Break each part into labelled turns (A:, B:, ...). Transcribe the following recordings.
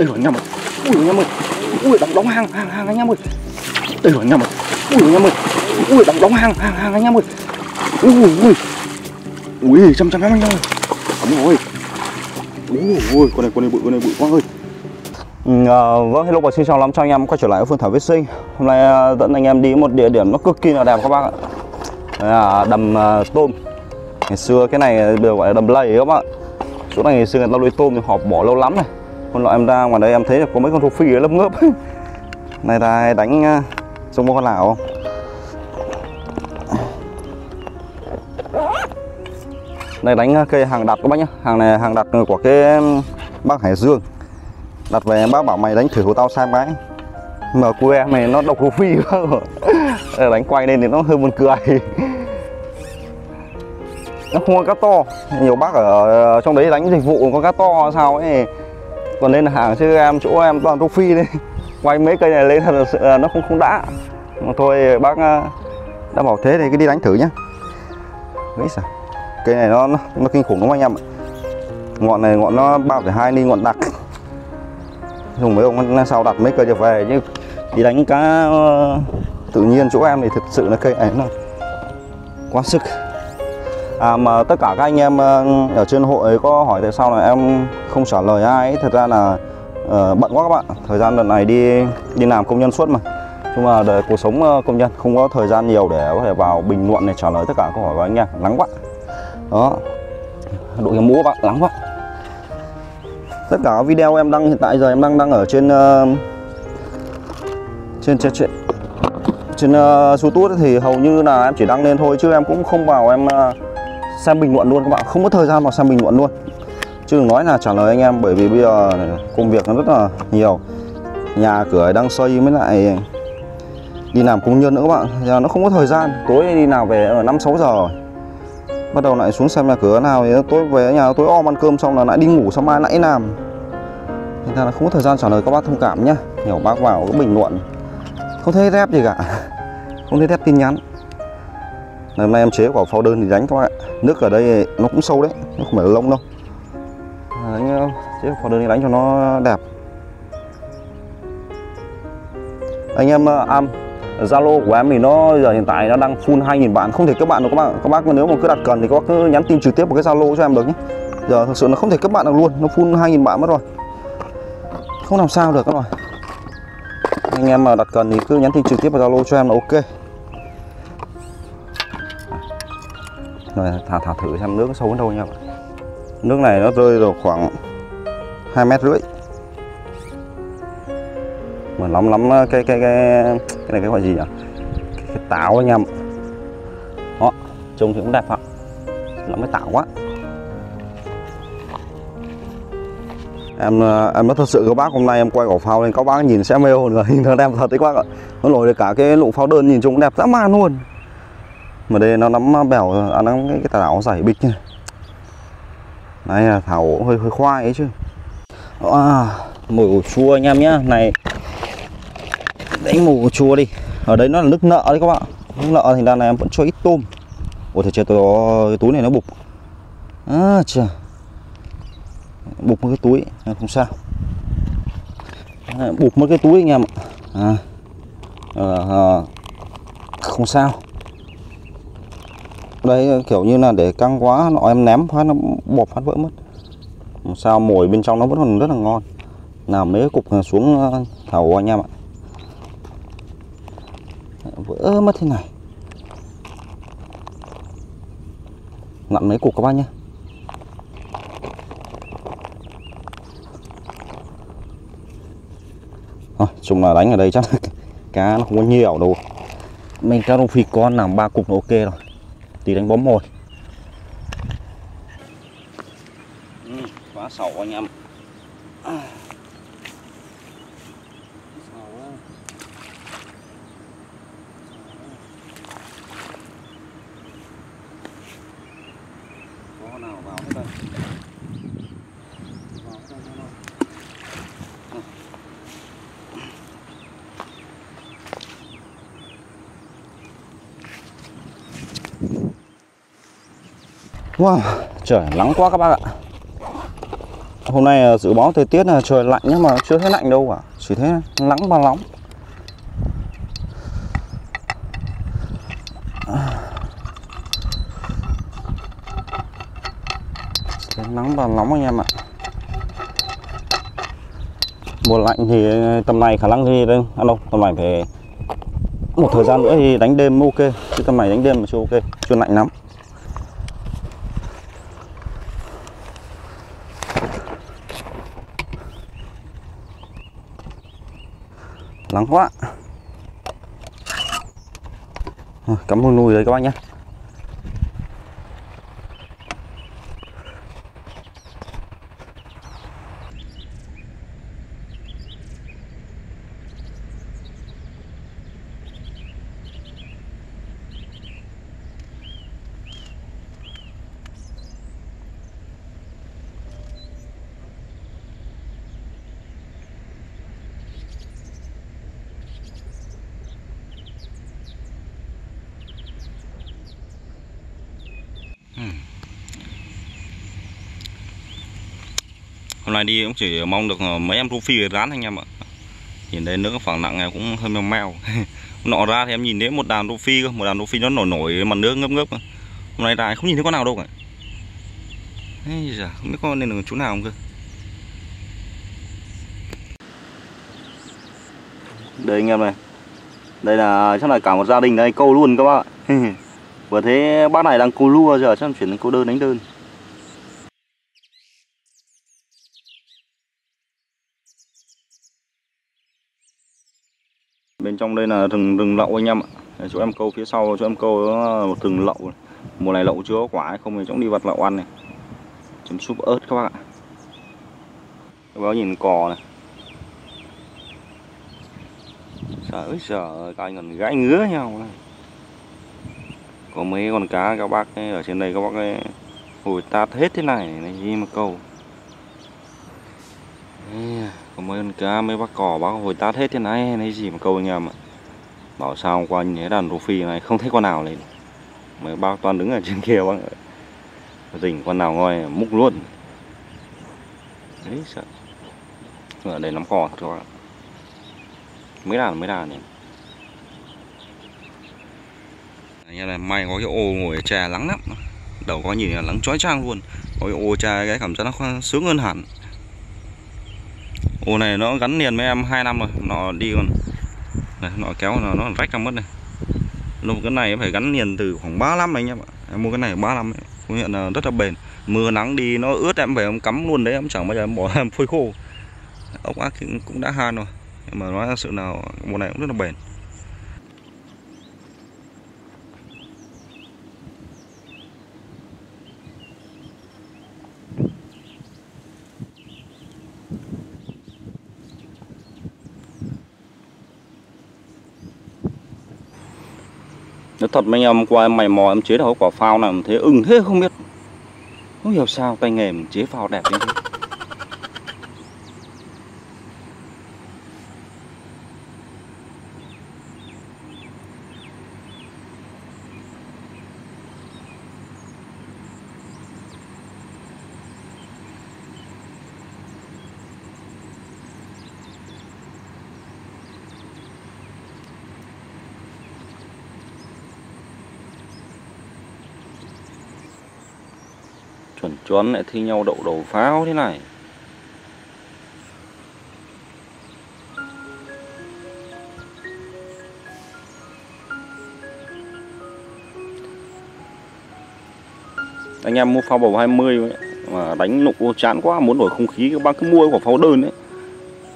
A: đây rồi anh em ơi. Ui anh em ơi. Ui đóng đóng hàng hàng hàng anh em ơi. Đây rồi anh em ơi. Ui anh em ơi. Ui đóng đóng hàng hàng hàng anh em ơi. Ui ui ui. Trăm trăm em anh em ơi. Đúng rồi. Ui ui con này con này bự con này bự quá ơi.
B: Ừ, à, vâng, hello và xin chào lắm cho anh em quay trở lại với Phương Thảo Vệ Sinh. Hôm nay à, dẫn anh em đi một địa điểm nó cực kỳ là đẹp các bác ạ. Là đầm à, tôm. Ngày xưa cái này được gọi là đầm lầy các bác Chỗ này ngày xưa người ta nuôi tôm thì họ bỏ lâu lắm này. Hôm nọ em ra ngoài đây em thấy là có mấy con rô phi ở lớp ngớp. Này ta đánh à, một con lào không? Đánh à, cây hàng đặt các bác nhá. Hàng này hàng đặt của cái bác Hải Dương. Đặt về bác bảo mày đánh thử của tao xem cái mở que mày nó độc rô phi đánh quay lên thì nó hơi buồn cười. Nó không có cá to. Nhiều bác ở trong đấy đánh dịch vụ có cá to sao ấy còn lên là hàng chứ em chỗ em toàn rô phi đấy. Quay mấy cây này lên thật sự là nó không không đã. Mà thôi bác ờ, đã bảo thế thì cứ đi đánh thử nhá. Đấy sao? Cây này nó nó, nó kinh khủng lắm anh em ạ. Ngọn này ngọn nó ba hai ni ngọn đặc. Dùng mấy ông sau đặt mấy cây trở về chứ. Đi đánh cá ờ, tự nhiên chỗ em thì thực sự là cây này nó quá sức à mà tất cả các anh em ờ, ở trên hội có hỏi tại sao là em không trả lời ai ấy. thật ra là uh, bận quá các bạn thời gian lần này đi đi làm công nhân suốt mà. Nhưng mà đời cuộc sống ờ, công nhân không có thời gian nhiều để có thể vào bình luận để trả lời tất cả câu hỏi của anh em nắng quá. Đó. Đội cái mũ bạn nắng quá. Tất cả các video em đăng hiện tại giờ em đang đăng ở trên uh, trên trên trên, trên uh, YouTube thì hầu như là em chỉ đăng lên thôi chứ em cũng không vào em uh, xem bình luận luôn các bạn. Không có thời gian vào xem bình luận luôn. Chứ đừng nói là trả lời anh em, bởi vì bây giờ công việc nó rất là nhiều. Nhà cửa đang xây mới lại đi làm công nhân nữa các bạn. Giờ nó không có thời gian. Tối đi nào về ở năm, sáu giờ rồi. Bắt đầu lại xuống xem nhà cửa nào thì tối về nhà tối om ăn cơm xong là lại đi ngủ xong mai lại làm. Nên là không có thời gian trả lời các bác thông cảm nhá. Hiểu bác vào cái bình luận. Không thấy rep gì cả. Không thấy rep tin nhắn hôm nay em chế quả phao đơn thì đánh các bạn nước ở đây nó cũng sâu đấy, nó không phải là lông đâu. À, đánh ờ, chế phao đơn thì đánh cho nó đẹp. Anh em ờ, am Zalo của em thì nó giờ hiện tại nó đang full 2.000 bạn. Không thể các bạn được các bạn các bác nếu mà cứ đặt cần thì các bác cứ nhắn tin trực tiếp vào cái Zalo cho em được nhé. Giờ thực sự nó không thể các bạn được luôn, nó full 2.000 bạn mất rồi. Không làm sao được các bạn anh em mà đặt cần thì cứ nhắn tin trực tiếp vào Zalo cho em là ok. Rồi thả thả thử xem nước sâu đến đâu nha nước này nó rơi vào khoảng hai mét rưỡi. Mà lắm lắm cái cái cái cái này cái gọi gì nhỉ? Cái, cái táo anh em đó trông thì cũng đẹp ạ. Nó mới táo quá. Em ờ, em nói thật sự các bác hôm nay em quay cổ phao lên các bác nhìn sẽ mê hồn rồi nó đẹp thật đấy các bác ạ. Nó nổi được cả cái lụ phao đơn nhìn trông đẹp dã man luôn mà đây nó nắm bèo à, nắm cái, cái tảo giải bịch này. Này là thảo hơi hơi khoai ấy chứ. À, mùi của chua anh em nhá. Này đánh mù chua đi. Ở đấy nó là nước nợ đấy các bạn. Nước nợ thì ra này em vẫn cho ít tôm. Ủa thì chưa tôi có cái túi này nó bục. À chà. Bục một cái túi không sao. À, bục một cái túi anh em ạ. À, à, à, không sao đấy kiểu như là để căng quá nó em ném phát nó bột phát vỡ mất. Sao mồi bên trong nó vẫn còn rất là ngon. Nào mấy cục xuống ờ, thảo anh em ạ. Vỡ mất thế này. Nặn mấy cục các bác nhé. Thôi, chung là đánh ở đây chắc cá nó không có nhiều đâu. Mình cá rô phi con làm ba cục là ok rồi tí đánh bóng mồi ừ, quá sầu anh em à. Wow, trời nắng quá các bác ạ. Hôm nay ờ, dự báo thời tiết là trời lạnh nhưng mà chưa thấy lạnh đâu cả chỉ thấy nắng và nóng. Thấy nắng và nóng anh em ạ. Mùa lạnh thì ờ, tầm này khả năng thì đây à đâu tầm này phải một thời gian nữa thì đánh đêm ok. Chứ tầm này đánh đêm mà chưa ok chưa lạnh lắm. Nắng quá. Rồi, cắm con nuôi rồi các bác nhé.
C: Hôm nay đi cũng chỉ mong được ờ, mấy em trophy rán anh em ạ. Nhìn đây nước phẳng nặng này cũng hơi mèo mèo nọ ra thì em nhìn thấy một đàn rô cơ một đàn trophy nó nổi nổi mặt nước ngấp ngấp hôm nay ra không nhìn thấy con nào đâu cả. Ây da, không biết con nên là chú nào không cơ.
B: Đây anh em này. Đây là chắc là cả một gia đình đây câu luôn các bạn. vừa thế bác này đang câu lua giờ chắc chuyển câu đơn đánh đơn. Trong đây là rừng rừng lậu anh em ạ. Đấy, chỗ em câu phía sau chỗ em câu một rừng lậu này. mùa này lậu chưa có quả không thì cũng đi vặt lậu ăn này. Chấm súp ớt các bác ạ. Các bác nhìn cò này. Trời ơi trời các anh còn gãi ngứa nhau này. Có mấy con cá các bác ấy, ở trên đây các bác ấy hồi tát hết thế này này gì mà câu. Đấy, Có mấy con cá mấy bác cỏ bác hồi tát hết thế này này gì mà câu anh em ạ. Bảo sao hôm qua nhìn thấy đàn rô phi này không thấy con nào lên. Mấy bác toàn đứng ở trên kia bác ạ. Rình con nào ngoi múc luôn. Đấy sợ. Ở đây lắm cò thật các bạn mấy đàn mấy đàn này.
C: Anh em này may có cái ô ngồi trà lắng lắm. Đầu có nhìn là lắng chói chang luôn. Có cái ô trà cái cảm giác nó sướng hơn hẳn ô này nó gắn liền với em 2 năm rồi nó đi còn này, nó kéo nó nó rách ra mất này. Lúc cái này phải gắn liền từ khoảng 3 năm anh em ạ. Em mua cái này 3 năm ấy công nhận là rất là bền. Mưa nắng đi nó ướt em về em cắm luôn đấy em chẳng bao giờ em bỏ em phơi khô. Ốc ác cũng đã han rồi nhưng mà nói sự nào mùa này cũng rất là bền.
B: Thật mấy anh em hôm qua em mày mò em chế được quả phao nào thế thấy ưng thế không biết. Không hiểu sao tay nghề mình chế phao đẹp như thế. Chuẩn chuẩn lại thi nhau đậu đầu pháo thế này. Anh em mua pháo bầu 20 ấy, mà đánh nụ chán quá muốn đổi không khí các bác cứ mua cái quả pháo đơn đấy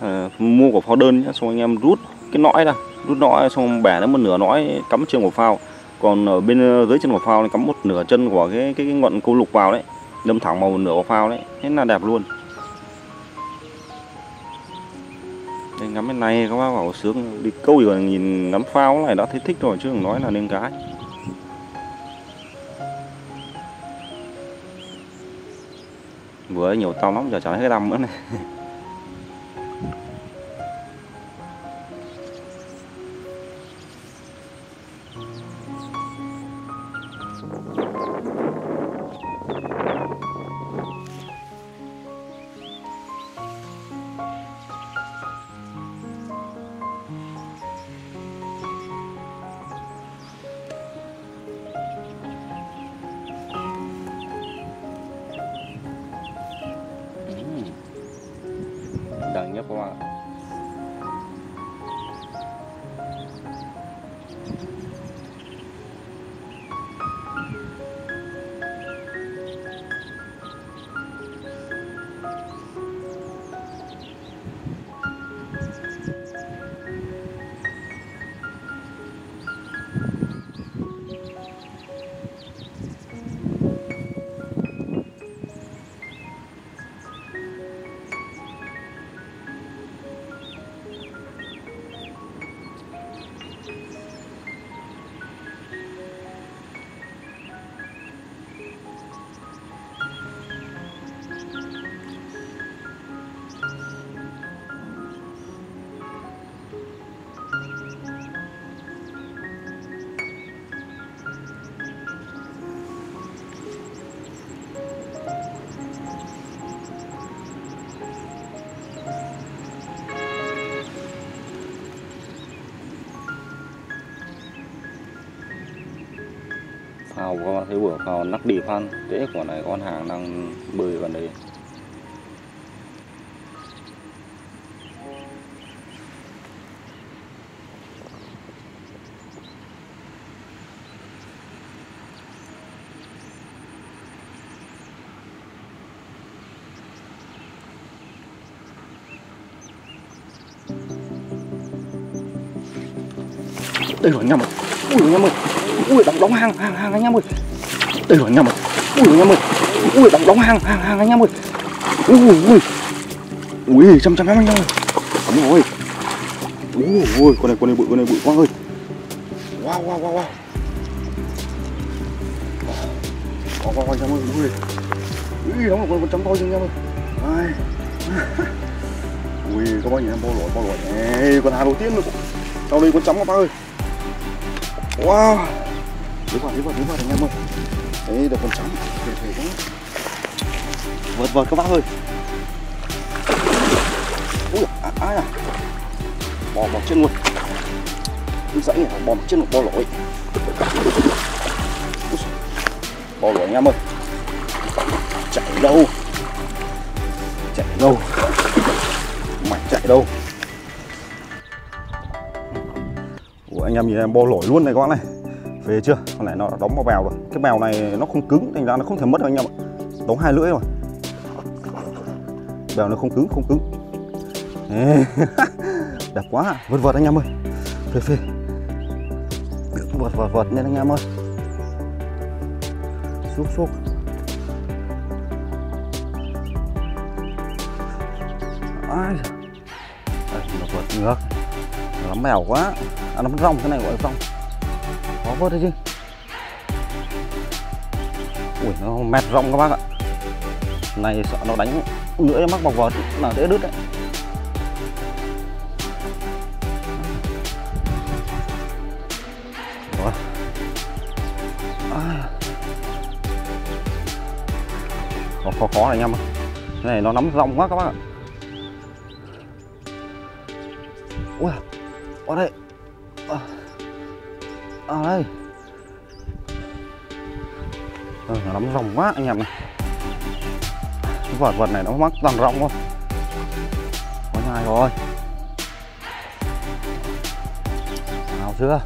B: à, ờ, mua quả pháo đơn nhá xong anh em rút cái nõi ra rút nõi xong bẻ nó một nửa nõi cắm trên quả phao. Còn ở bên ờ, dưới chân quả phao này cắm một nửa chân của cái cái, cái ngọn câu lục vào đấy đâm thẳng màu nửa quả phao đấy. Thế là đẹp luôn. Đây, ngắm bên này, các bác bảo sướng. Đi câu rồi nhìn ngắm phao này đã thấy thích rồi, chứ đừng nói là nên cái vừa nhiều tao lắm, giờ chẳng thấy cái đâm nữa này.
C: Đây nhấp các thấy vừa phao nắc đi phan, thế của này con hàng đang bơi gần đây.
A: Đây rồi, anh em ơi. Ui, anh em ơi ui đóng đóng hàng hàng hàng anh em ơi. Đây rồi anh em ơi ui, anh em ơi. Ui đóng đóng hàng hàng hàng anh em ơi. Ui ui ui. Chăm trăm anh em ơi. Đúng rồi ui ui con này con này bự con này bự quá ơi. Wow wow wow wow. Wow wow anh em ơi ui ui đóng là con con chấm to chứ anh em ơi. Ai. Ui có bao nhiêu em, bao lỗi bao lỗi. Này con hàng đầu tiên luôn sau đây con chấm các bác ơi. Wow đi vào đi vào đi vào anh em ơi. Đấy được con trắng về về đó Vượt vượt các bác ơi. Ui à, ai à? Bò bò chân luôn. Cái dãy này bò chân một bò lỗi. Bò lỗi anh em ơi. Chạy đâu? Chạy đâu? Mày chạy đâu? Ủa, anh em nhìn em bò lỗi luôn này các bác này về chưa? Con này nó đã đóng vào bèo rồi. Cái bèo này nó không cứng thành ra nó không thể mất đâu anh em ạ. Đóng hai lưỡi rồi. Bèo nó không cứng không cứng. Đẹp quá. Vượt vượt anh em ơi. Phê phê. Vượt vượt vượt lên anh em ơi. Xúc xúc. Ai nó vượt ngược lắm mèo quá. À, nó rong cái này gọi là rong khó vớt đấy chứ. Ui nó mẹt rộng các bác ạ. Này sợ nó đánh lưỡi mắc bọc vợt là dễ đứt đấy. À. khó khó khó này anh em ạ. Cái này nó nắm rộng quá các bác ạ. Ui à, ở đây. À, à đây ừ, nó lắm rồng quá anh em này cái vật vật này nó mắc toàn rộng không có nhai rồi nào chưa?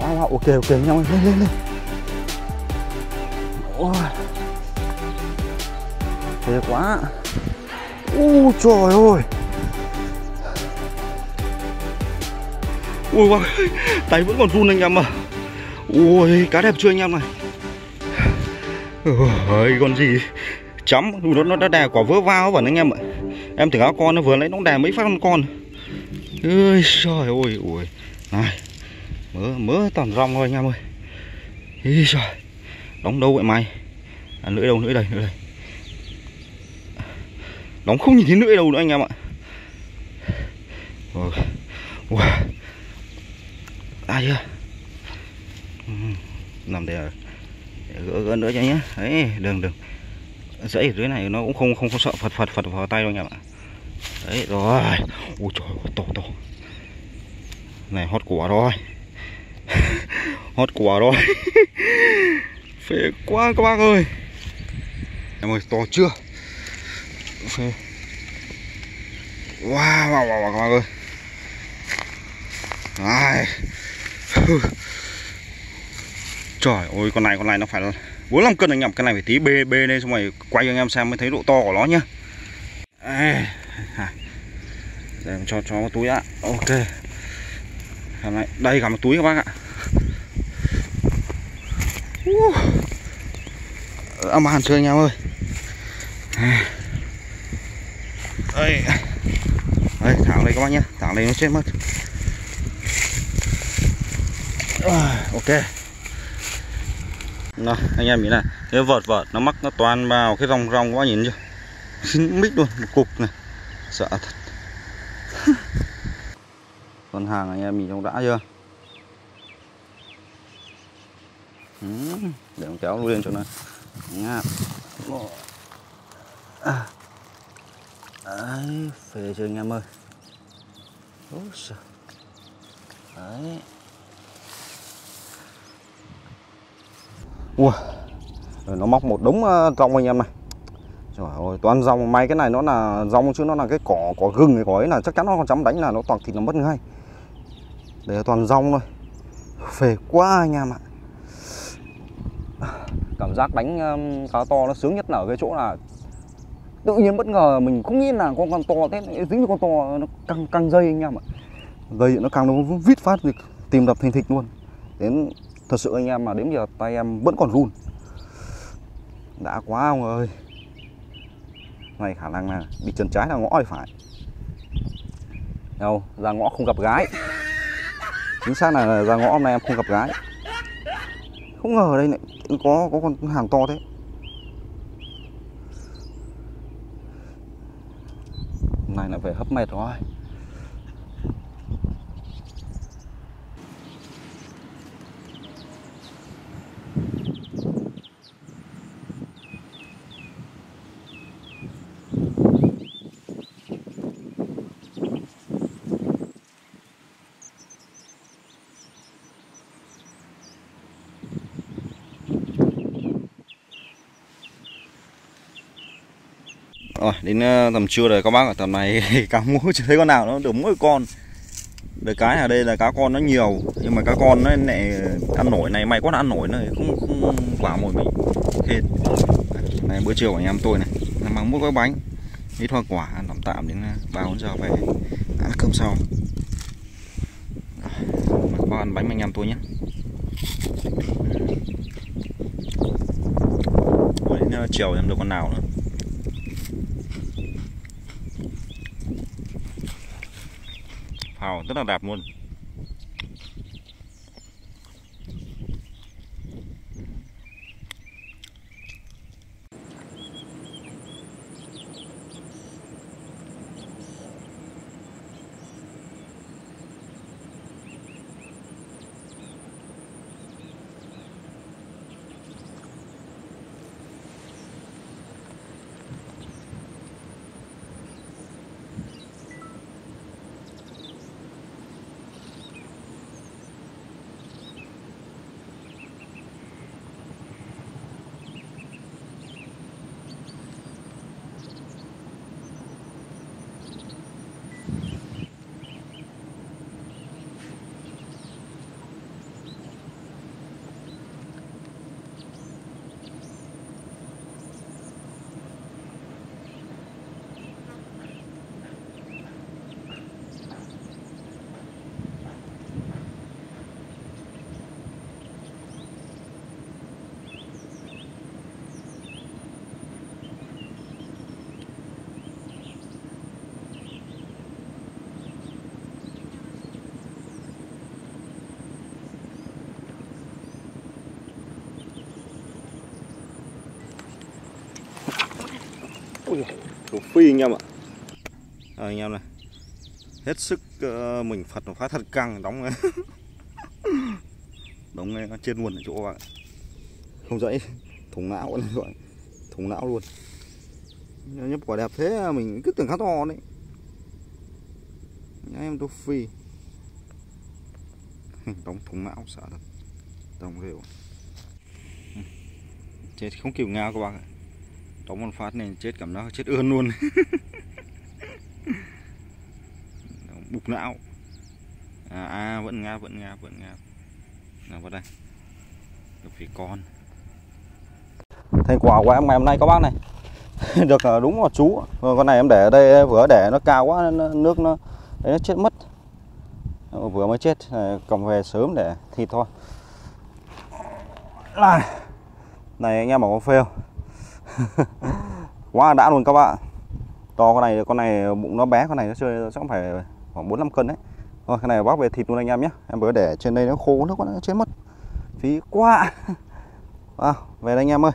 A: Wow, wow ok ok anh em ơi. Lên lên lên. Ôi. Thế quá. U trời ơi.
C: Ui wow, tay vẫn còn run anh em à ui cá đẹp chưa anh em này? Ơi con gì? Chấm nó nó đã đè quả vỡ vào vẫn anh em ạ. Em tưởng áo con nó vừa lấy nó đè mấy phát con. Con ơi trời ơi ui. Này mớ mớ toàn rong thôi anh em ơi. Ý trời. Đóng đâu vậy mày? À, lưỡi đâu lưỡi đây lưỡi đây. Đóng không nhìn thấy lưỡi đâu nữa anh em ạ. Ôi. Wow. À chưa nằm Làm để, để gỡ gỡ nữa cho nhé. Đấy đừng đừng Dãy ở dưới này nó cũng không không, không sợ phật phật phật vào tay đâu anh em ạ. Đấy rồi. Ui trời ơi to to. Này hót quả rồi. Hót quả rồi. Phê quá các bác ơi. Em ơi to chưa? Phê. Wow wow wow, wow các bác ơi. Đấy. Trời ơi con này con này nó phải bốn 45 cân anh em Cái này phải tí bê bê lên xong rồi quay cho anh em xem mới thấy độ to của nó nhá. Để cho cho một túi ạ Ok. Này, Đây cả một túi các bác ạ. Uh. Âm hàn chưa anh em ơi? Đây Đây thẳng đây các bác nhá. Thả đây nó chết mất ok. Nào anh em nhìn này. Cái vợt vợt nó mắc nó toàn vào cái rong rong quá nhìn chưa? Xin mít luôn một cục này. Sợ thật. Con hàng anh em nhìn trông đã chưa? Ừ, để con kéo lên chỗ này. Nha. À. đấy phê chưa anh em ơi? Úi đấy. Ui, nó móc một đống ờ, rong anh em này. Trời ơi, toàn rong may cái này nó là rong chứ nó là cái cỏ cỏ gừng cái cỏ ấy là chắc chắn nó còn chấm đánh là nó toàn thịt nó mất ngay. Để toàn rong thôi. Phê quá anh em ạ. Cảm giác đánh um, cá to nó sướng nhất là ở cái chỗ là Tự nhiên bất ngờ mình không nghĩ là con con to thế dính con to nó căng căng dây anh em ạ. Dây nó căng nó vít phát thì tìm đập thành thịt luôn. Đến Thật sự anh em mà đến giờ tay em vẫn còn run. Đã quá ông ơi. Này khả năng là bị chân trái là ngõ thì phải. Đâu, ra ngõ không gặp gái. Chính xác là ra ngõ hôm nay em không gặp gái. Không ngờ ở đây lại có có con hàng to thế. Này là về hấp mệt rồi Rồi đến ờ, tầm trưa rồi các bác ở tầm này cá mú chưa thấy con nào nó được mỗi con. Được cái ở đây là cá con nó nhiều Nhưng mà cá con nó lại ăn nổi này May quá nó ăn nổi này không, không quả mồi mình. Hết Này bữa chiều của anh em tôi này Làm mang mỗi gói bánh Ít hoa quả làm tạm đến ờ, 3 4 giờ về ăn cơm sau. Các bác ăn bánh anh em tôi nhé. Đến chiều em được con nào nữa. Hào rất là đẹp luôn. Ui, phi anh em ạ. À, anh em này. Hết sức uh, mình phật nó phá thật căng đóng đóng ngay trên nguồn ở chỗ các bạn. Không dãy thùng não lên gọi. Thùng não luôn. Nhấp quả đẹp thế mình cứ tưởng khá to đấy. Nhá em tô phi. Đóng thùng não sợ thật. Đóng rượu ừ. chết không kiểu ngao các bạn ạ. Đóng một phát này chết cảm giác chết ươn luôn. Bục não. À, à vẫn ngáp vẫn ngáp vẫn ngáp. Nào vào đây. Được phía con.
B: Thành quả của em ngày hôm nay các bác này. Được à, đúng một chú. Vâng, con này em để ở đây vừa để nó cao quá nước nó đấy, nó chết mất. Vừa mới chết à, cầm về sớm để thịt thôi. Này này anh em bảo có phê không? quá đã luôn các bạn. To con này con này bụng nó bé con này nó chơi chắc phải khoảng bốn năm cân đấy. Thôi cái này bác về thịt luôn anh em nhé. Em vừa để trên đây nó khô nó còn nó chết mất. Phí quá. À, về đây anh em ơi.